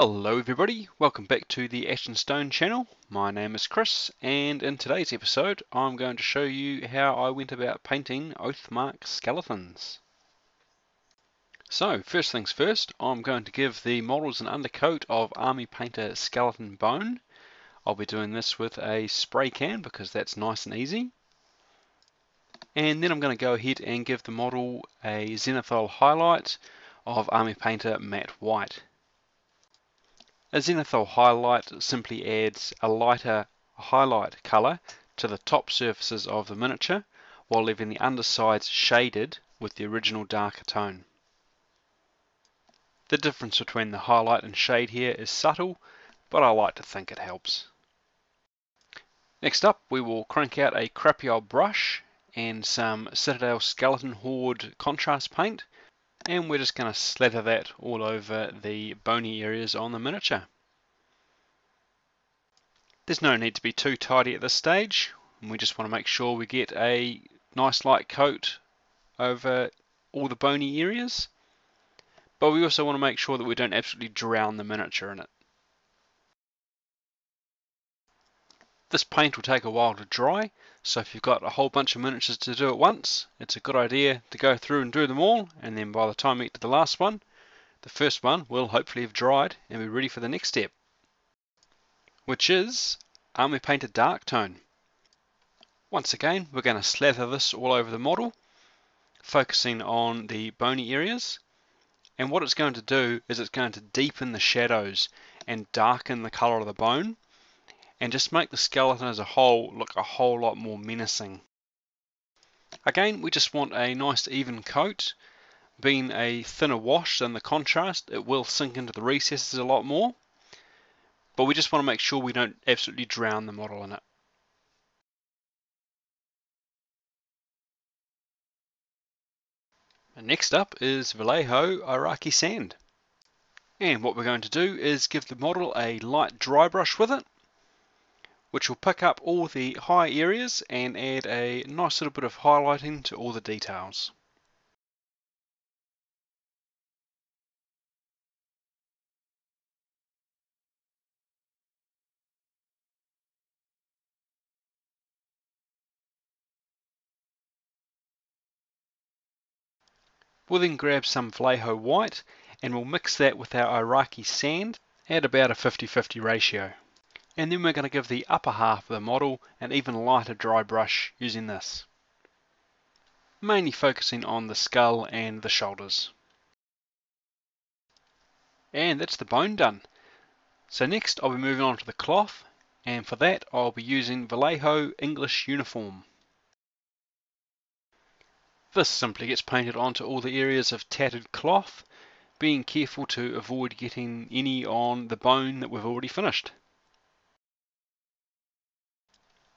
Hello everybody, welcome back to the Ash and Stone channel. My name is Chris and in today's episode I'm going to show you how I went about painting Oathmark skeletons. So first things first, I'm going to give the models an undercoat of Army Painter Skeleton Bone. I'll be doing this with a spray can because that's nice and easy. And then I'm going to go ahead and give the model a zenithal highlight of Army Painter Matte White. A zenithal highlight simply adds a lighter highlight colour to the top surfaces of the miniature while leaving the undersides shaded with the original darker tone. The difference between the highlight and shade here is subtle, but I like to think it helps. Next up we will crank out a crappy old brush and some Citadel Skeleton Horde contrast paint and we're just going to slather that all over the bony areas on the miniature. There's no need to be too tidy at this stage. We just want to make sure we get a nice light coat over all the bony areas. But we also want to make sure that we don't absolutely drown the miniature in it. This paint will take a while to dry, so if you've got a whole bunch of miniatures to do at once, it's a good idea to go through and do them all, and then by the time you get to the last one, the first one will hopefully have dried and be ready for the next step, which is Army Painter Dark Tone. Once again, we're going to slather this all over the model, focusing on the bony areas, and what it's going to do is it's going to deepen the shadows and darken the colour of the bone and just make the skeleton as a whole look a whole lot more menacing. Again, we just want a nice even coat. Being a thinner wash than the contrast, it will sink into the recesses a lot more. But we just want to make sure we don't absolutely drown the model in it. Next up is Vallejo Iraqi Sand. And what we're going to do is give the model a light dry brush with it which will pick up all the high areas and add a nice little bit of highlighting to all the details. We'll then grab some Vallejo white and we'll mix that with our Iraqi sand at about a 50-50 ratio and then we're going to give the upper half of the model an even lighter dry brush using this. Mainly focusing on the skull and the shoulders. And that's the bone done. So next I'll be moving on to the cloth and for that I'll be using Vallejo English Uniform. This simply gets painted onto all the areas of tattered cloth, being careful to avoid getting any on the bone that we've already finished.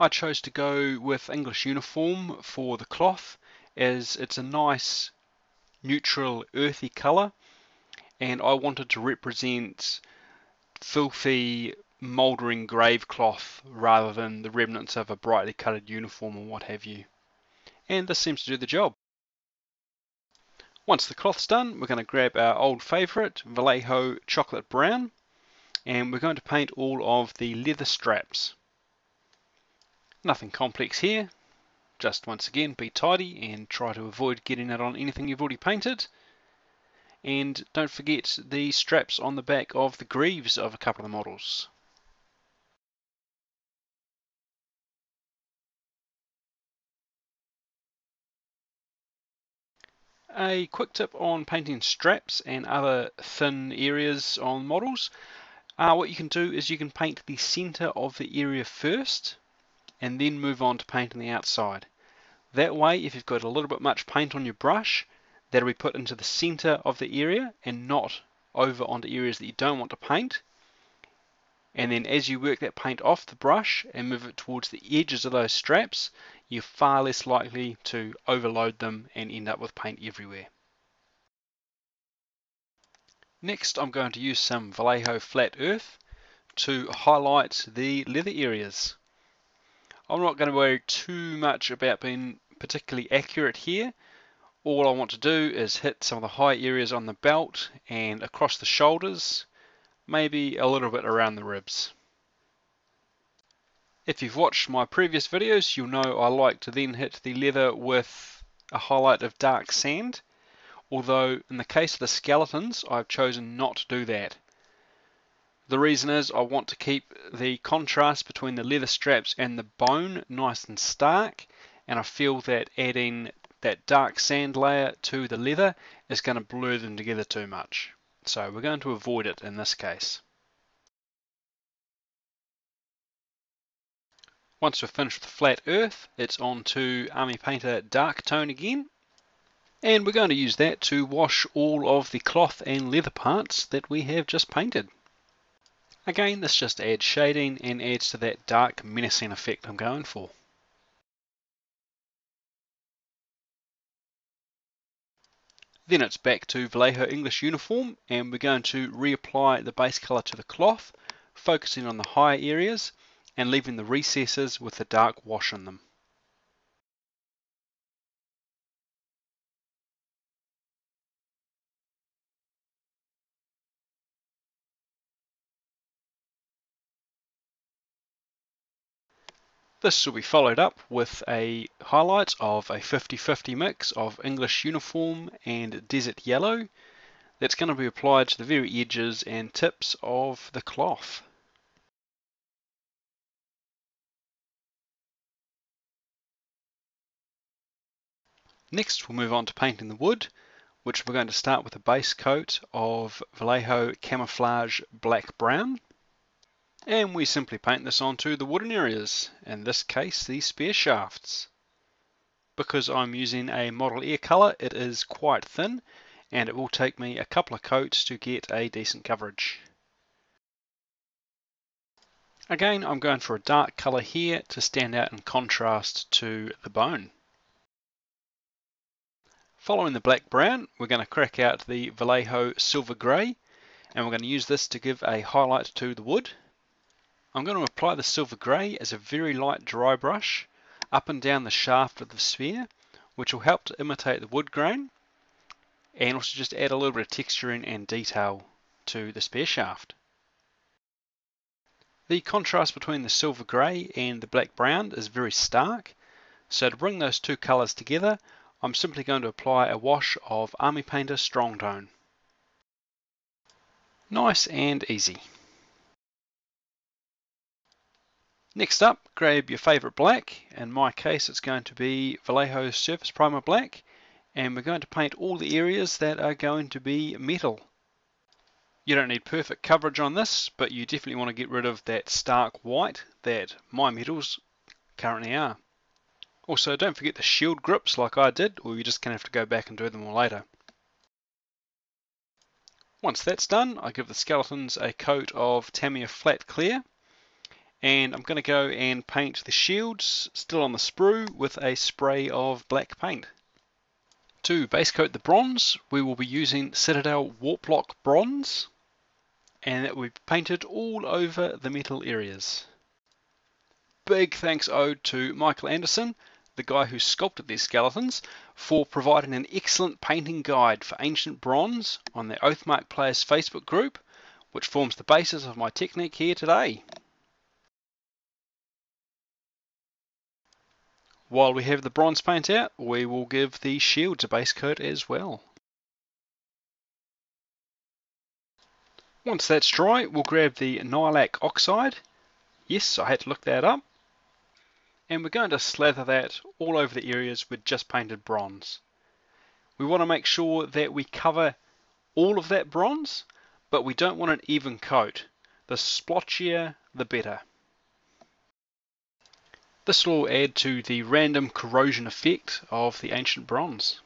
I chose to go with English uniform for the cloth as it's a nice neutral earthy colour and I wanted to represent filthy mouldering grave cloth rather than the remnants of a brightly coloured uniform or what have you. And this seems to do the job. Once the cloth's done, we're going to grab our old favourite, Vallejo Chocolate Brown, and we're going to paint all of the leather straps. Nothing complex here. Just once again be tidy and try to avoid getting it on anything you've already painted. And don't forget the straps on the back of the greaves of a couple of the models. A quick tip on painting straps and other thin areas on models. Uh, what you can do is you can paint the center of the area first and then move on to painting the outside. That way, if you've got a little bit much paint on your brush, that'll be put into the center of the area and not over onto areas that you don't want to paint. And then as you work that paint off the brush and move it towards the edges of those straps, you're far less likely to overload them and end up with paint everywhere. Next, I'm going to use some Vallejo Flat Earth to highlight the leather areas. I'm not going to worry too much about being particularly accurate here. All I want to do is hit some of the high areas on the belt and across the shoulders, maybe a little bit around the ribs. If you've watched my previous videos, you'll know I like to then hit the leather with a highlight of dark sand, although in the case of the skeletons, I've chosen not to do that. The reason is I want to keep the contrast between the leather straps and the bone nice and stark, and I feel that adding that dark sand layer to the leather is going to blur them together too much. So we're going to avoid it in this case. Once we're finished with the flat earth, it's on to Army Painter Dark Tone again. And we're going to use that to wash all of the cloth and leather parts that we have just painted. Again, this just adds shading and adds to that dark menacing effect I'm going for. Then it's back to Vallejo English uniform and we're going to reapply the base colour to the cloth, focusing on the higher areas and leaving the recesses with the dark wash in them. This will be followed up with a highlight of a 50-50 mix of English uniform and desert yellow that's going to be applied to the very edges and tips of the cloth. Next we'll move on to painting the wood, which we're going to start with a base coat of Vallejo Camouflage Black Brown. And we simply paint this onto the wooden areas, in this case the spear shafts. Because I'm using a Model Air colour, it is quite thin, and it will take me a couple of coats to get a decent coverage. Again, I'm going for a dark colour here to stand out in contrast to the bone. Following the black brown, we're going to crack out the Vallejo silver grey, and we're going to use this to give a highlight to the wood. I'm going to apply the silver grey as a very light dry brush up and down the shaft of the sphere, which will help to imitate the wood grain and also just add a little bit of texturing and detail to the spear shaft. The contrast between the silver grey and the black brown is very stark, so to bring those two colours together, I'm simply going to apply a wash of Army Painter Strong Tone. Nice and easy. Next up, grab your favorite black. In my case, it's going to be Vallejo Surface Primer Black. And we're going to paint all the areas that are going to be metal. You don't need perfect coverage on this, but you definitely want to get rid of that stark white that my metals currently are. Also, don't forget the shield grips like I did, or you're just going to have to go back and do them all later. Once that's done, I give the skeletons a coat of Tamiya Flat Clear and I'm going to go and paint the shields still on the sprue with a spray of black paint. To base coat the bronze we will be using Citadel Warplock Bronze and it will be painted all over the metal areas. Big thanks owed to Michael Anderson, the guy who sculpted these skeletons, for providing an excellent painting guide for ancient bronze on the Oathmark Players Facebook group, which forms the basis of my technique here today. While we have the bronze paint out, we will give the shields a base coat as well. Once that's dry, we'll grab the Nihilakh Oxide. Yes, I had to look that up. And we're going to slather that all over the areas with just painted bronze. We want to make sure that we cover all of that bronze, but we don't want an even coat. The splotchier, the better. This will add to the random corrosion effect of the ancient bronze.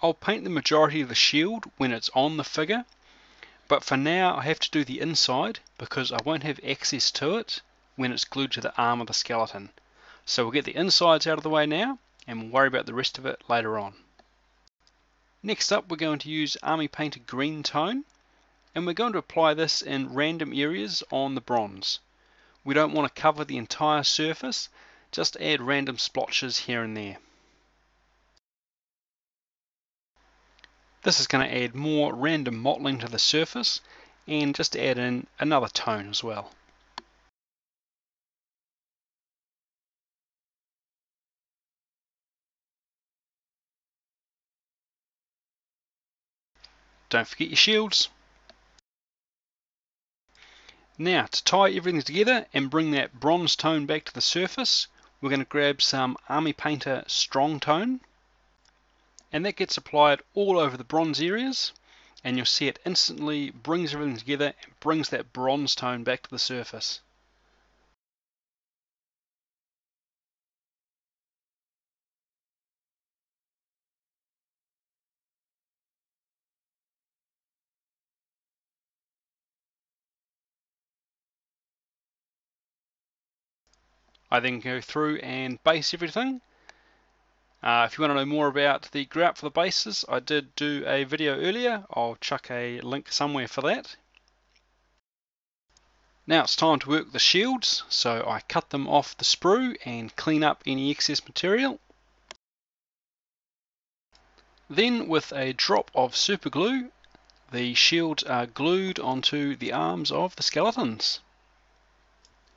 I'll paint the majority of the shield when it's on the figure, but for now I have to do the inside because I won't have access to it when it's glued to the arm of the skeleton. So we'll get the insides out of the way now and we'll worry about the rest of it later on. Next up we're going to use Army Painter Green Tone and we're going to apply this in random areas on the bronze. We don't want to cover the entire surface, just add random splotches here and there. This is going to add more random mottling to the surface and just add in another tone as well. Don't forget your shields. Now to tie everything together and bring that bronze tone back to the surface, we're going to grab some Army Painter Strong Tone and that gets applied all over the bronze areas and you'll see it instantly brings everything together and brings that bronze tone back to the surface. I then go through and base everything uh, if you want to know more about the grout for the bases, I did do a video earlier. I'll chuck a link somewhere for that. Now it's time to work the shields, so I cut them off the sprue and clean up any excess material. Then with a drop of super glue, the shields are glued onto the arms of the skeletons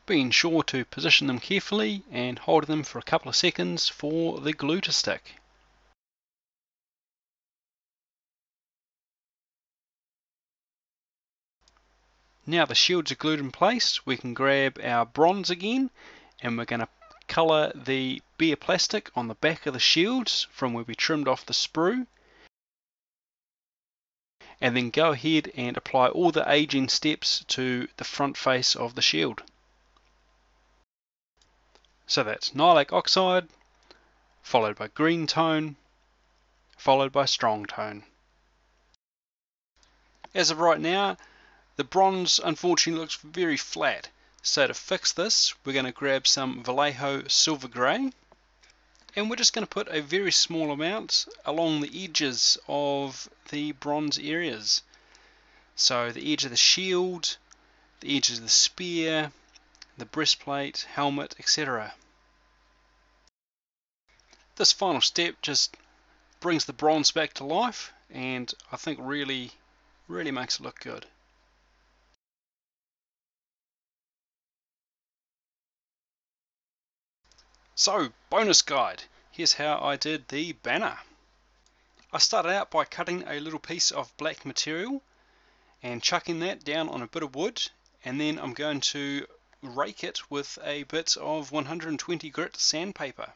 being sure to position them carefully and hold them for a couple of seconds for the glue to stick. Now the shields are glued in place, we can grab our bronze again and we're going to colour the bare plastic on the back of the shields from where we trimmed off the sprue and then go ahead and apply all the aging steps to the front face of the shield. So that's Nihilakh oxide, followed by green tone, followed by strong tone. As of right now, the bronze unfortunately looks very flat. So to fix this, we're going to grab some Vallejo Silver Grey and we're just going to put a very small amount along the edges of the bronze areas. So the edge of the shield, the edges of the spear, the breastplate, helmet, etc. This final step just brings the bronze back to life and I think really, really makes it look good. So, bonus guide. Here's how I did the banner. I started out by cutting a little piece of black material and chucking that down on a bit of wood and then I'm going to rake it with a bit of 120 grit sandpaper.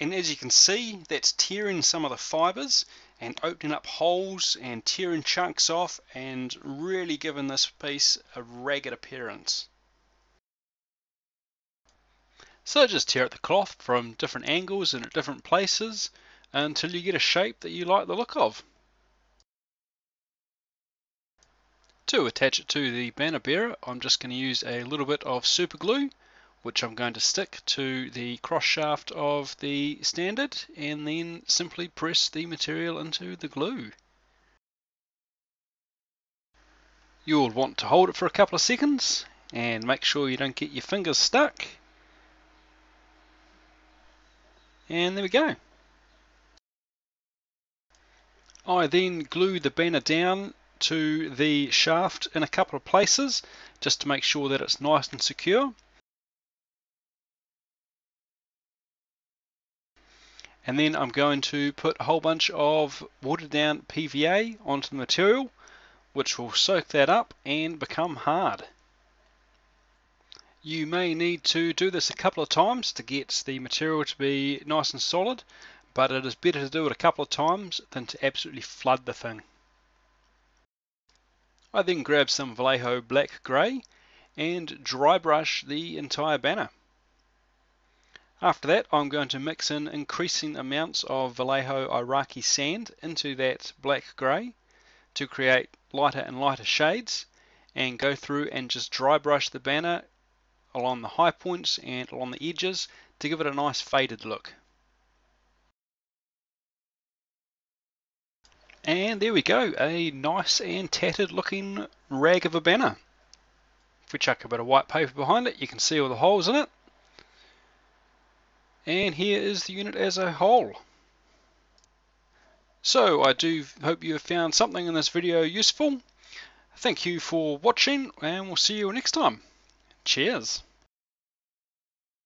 And as you can see, that's tearing some of the fibers and opening up holes and tearing chunks off and really giving this piece a ragged appearance. So just tear at the cloth from different angles and at different places until you get a shape that you like the look of. To attach it to the banner bearer, I'm just going to use a little bit of super glue, which I'm going to stick to the cross shaft of the standard, and then simply press the material into the glue. You'll want to hold it for a couple of seconds, and make sure you don't get your fingers stuck. And there we go. I then glue the banner down to the shaft in a couple of places just to make sure that it's nice and secure. And then I'm going to put a whole bunch of watered down PVA onto the material which will soak that up and become hard. You may need to do this a couple of times to get the material to be nice and solid, but it is better to do it a couple of times than to absolutely flood the thing. I then grab some Vallejo Black Grey and dry brush the entire banner. After that I'm going to mix in increasing amounts of Vallejo Iraqi sand into that black grey to create lighter and lighter shades and go through and just dry brush the banner along the high points and along the edges to give it a nice faded look. And there we go, a nice and tattered looking rag of a banner. If we chuck a bit of white paper behind it, you can see all the holes in it. And here is the unit as a whole. So I do hope you have found something in this video useful. Thank you for watching and we'll see you next time. Cheers.